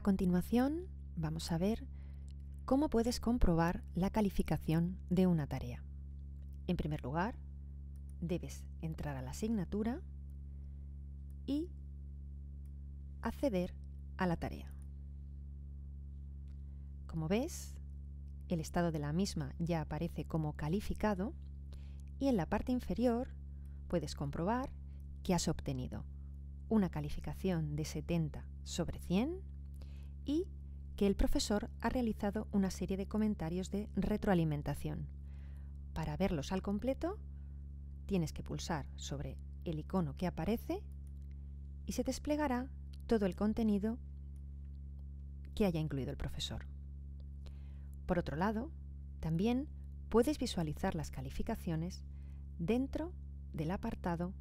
continuación vamos a ver cómo puedes comprobar la calificación de una tarea. En primer lugar, debes entrar a la asignatura y acceder a la tarea. Como ves, el estado de la misma ya aparece como calificado y en la parte inferior puedes comprobar que has obtenido una calificación de 70 sobre 100 y que el profesor ha realizado una serie de comentarios de retroalimentación. Para verlos al completo, tienes que pulsar sobre el icono que aparece y se desplegará todo el contenido que haya incluido el profesor. Por otro lado, también puedes visualizar las calificaciones dentro del apartado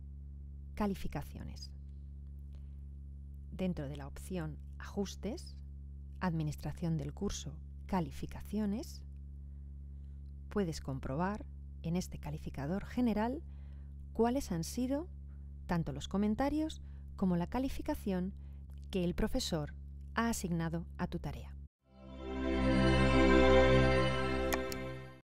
Calificaciones. Dentro de la opción Ajustes, Administración del curso, Calificaciones, puedes comprobar en este calificador general cuáles han sido tanto los comentarios como la calificación que el profesor ha asignado a tu tarea.